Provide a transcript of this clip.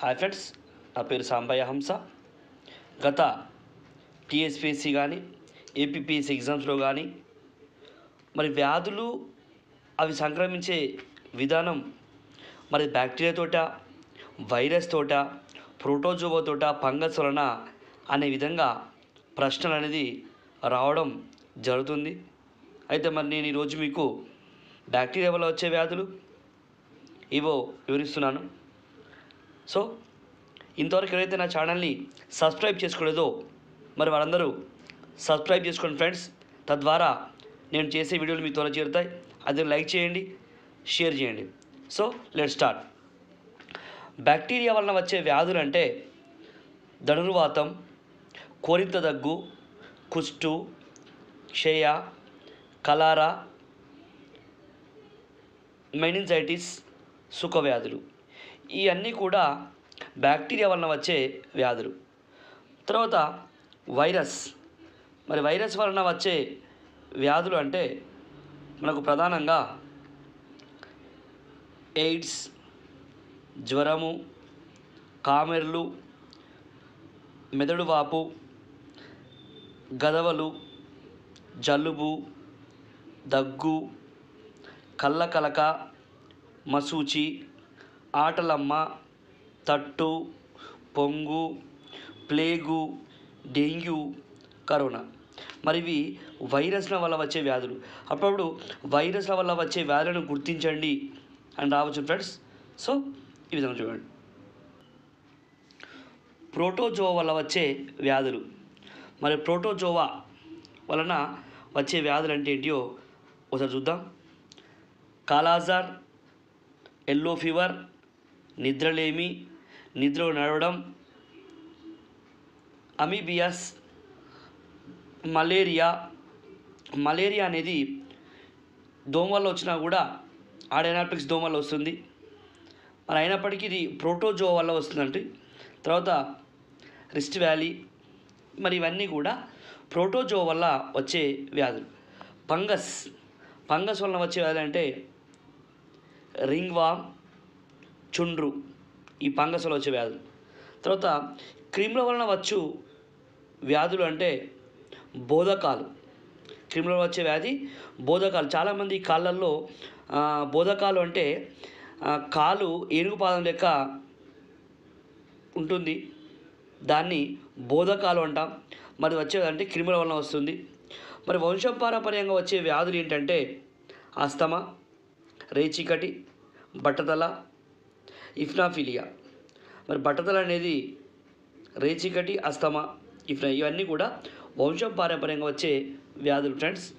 Hi friends నా పేరు సాంబయ్య హంస. గత టీఎస్పిఎస్సి కానీ ఏపీపీఎస్సి ఎగ్జామ్స్లో కానీ మరి వ్యాధులు అవి సంక్రమించే విధానం మరి బ్యాక్టీరియా తోట వైరస్ తోట ప్రోటోజోవా తోట ఫంగస్ వలన అనే విధంగా ప్రశ్నలు అనేది రావడం జరుగుతుంది. అయితే మరి నేను ఈరోజు మీకు బ్యాక్టీరియా వల్ల వచ్చే వ్యాధులు ఇవో వివరిస్తున్నాను. సో ఇంతవరకు ఎవరైతే నా ఛానల్ని సబ్స్క్రైబ్ చేసుకోలేదో మరి వారందరూ సబ్స్క్రైబ్ చేసుకోండి ఫ్రెండ్స్. తద్వారా నేను చేసే వీడియోలు మీ త్వర చేరుతాయి. అది లైక్ చేయండి షేర్ చేయండి. So let start. బ్యాక్టీరియా వలన వచ్చే వ్యాధులు అంటే ధనుర్వాతం కోరింత దగ్గు కుష్టు క్షయ కలారా మెనింజైటిస్ సుఖవ్యాధులు. ఇవన్నీ కూడా బ్యాక్టీరియా వలన వచ్చే వ్యాధులు. తర్వాత వైరస్. మరి వైరస్ వలన వచ్చే వ్యాధులు అంటే మనకు ప్రధానంగా ఎయిడ్స్ జ్వరము కామెర్లు మెదడు వాపు గదవలు జలుబు దగ్గు కళ్ళకలక మసూచి ఆటలమ్మ తట్టు పొంగు ప్లేగు డెంగ్యూ కరోనా. మరి ఇవి వైరస్ల వల్ల వచ్చే వ్యాధులు. అప్పుడప్పుడు వైరస్ల వల్ల వచ్చే వ్యాధులను గుర్తించండి అని రావచ్చు ఫ్రెండ్స్. సో ఈ విధంగా చూడండి. ప్రోటోజోవా వల్ల వచ్చే వ్యాధులు. మరి ప్రోటోజోవా వలన వచ్చే వ్యాధులు అంటే ఏంటియో ఒకసారి చూద్దాం. కాలాజార్ ఎల్లో ఫీవర్ నిద్రలేమి నిద్రలో నడవడం అమీబియస్ మలేరియా మలేరియా అనేది దోమల్లో వచ్చినా కూడా ఆడైనాటిక్స్ దోమల్లో వస్తుంది. మరి అయినప్పటికీ ఇది ప్రోటోజో వల్ల వస్తుందంటే తర్వాత రిస్ట్ వ్యాలీ మరి ఇవన్నీ కూడా ప్రోటోజో వల్ల వచ్చే వ్యాధులు. ఫంగస్ ఫంగస్ వలన వచ్చే వ్యాధులు అంటే రింగ్ వామ్ చుండ్రు ఈ ఫంగస్ వచ్చే వ్యాధులు. తర్వాత క్రిముల వలన వచ్చు వ్యాధులు అంటే బోధకాలు. క్రిముల వచ్చే వ్యాధి బోధకాలు. చాలామంది కాళ్ళల్లో బోధకాలు అంటే కాలు ఏనుగు పాదం లెక్క ఉంటుంది. దాన్ని బోధకాలు అంటాం. మరి వచ్చేదంటే క్రిముల వలన వస్తుంది. మరి వంశపారంపర్యంగా వచ్చే వ్యాధులు ఏంటంటే అస్తమ రేచికటి బట్టతల ఇఫ్నాఫిలియా. మరి బట్టతల అనేది రేచికటి అస్తమా ఇఫ్నా ఇవన్నీ కూడా వంశం పారంపర్యంగా వచ్చే వ్యాధులు. ఫ్రెండ్స్